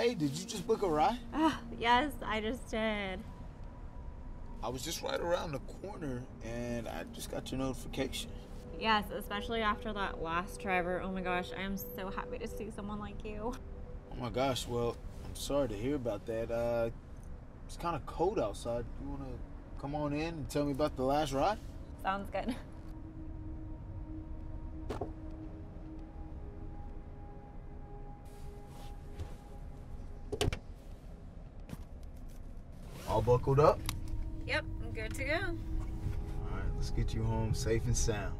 Hey, did you just book a ride? Oh, yes, I just did. I was just right around the corner and I just got your notification. Yes, especially after that last driver. Oh my gosh, I am so happy to see someone like you. Oh my gosh, well, I'm sorry to hear about that. Uh, it's kind of cold outside. You want to come on in and tell me about the last ride? Sounds good. All buckled up? Yep, I'm good to go. All right, let's get you home safe and sound.